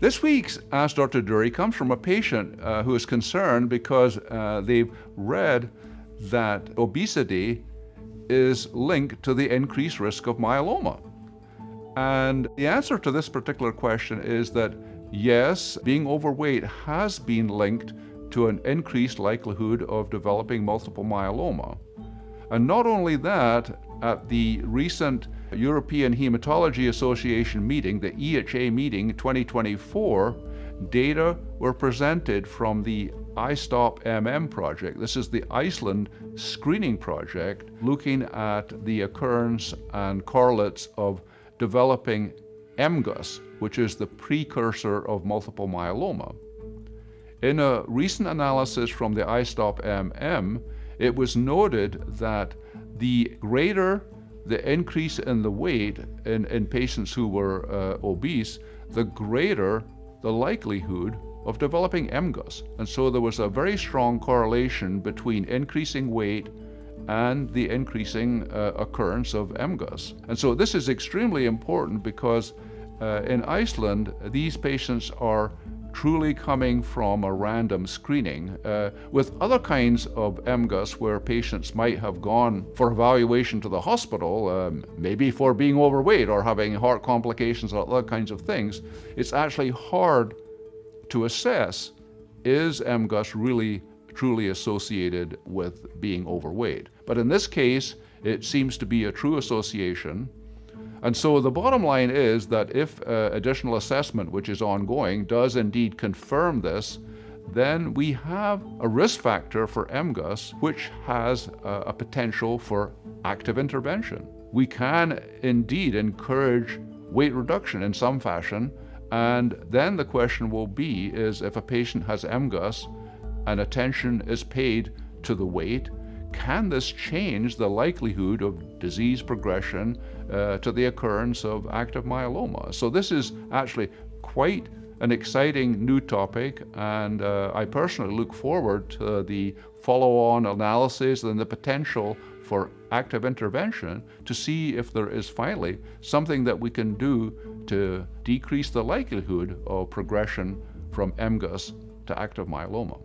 This week's Ask Dr. Durie comes from a patient uh, who is concerned because uh, they've read that obesity is linked to the increased risk of myeloma. And the answer to this particular question is that yes, being overweight has been linked to an increased likelihood of developing multiple myeloma. And not only that, at the recent European Hematology Association meeting, the EHA meeting 2024, data were presented from the iStop MM project. This is the Iceland screening project looking at the occurrence and correlates of developing MGUS, which is the precursor of multiple myeloma. In a recent analysis from the iStop MM, it was noted that the greater the increase in the weight in, in patients who were uh, obese, the greater the likelihood of developing MGUS. And so there was a very strong correlation between increasing weight and the increasing uh, occurrence of MGUS. And so this is extremely important because uh, in Iceland, these patients are truly coming from a random screening. Uh, with other kinds of MGUS where patients might have gone for evaluation to the hospital, um, maybe for being overweight or having heart complications or other kinds of things, it's actually hard to assess is MGUS really truly associated with being overweight. But in this case, it seems to be a true association. And so the bottom line is that if uh, additional assessment, which is ongoing, does indeed confirm this, then we have a risk factor for MGUS which has uh, a potential for active intervention. We can indeed encourage weight reduction in some fashion, and then the question will be is if a patient has MGUS and attention is paid to the weight, can this change the likelihood of disease progression uh, to the occurrence of active myeloma? So, this is actually quite an exciting new topic, and uh, I personally look forward to the follow on analysis and the potential for active intervention to see if there is finally something that we can do to decrease the likelihood of progression from MGUS to active myeloma.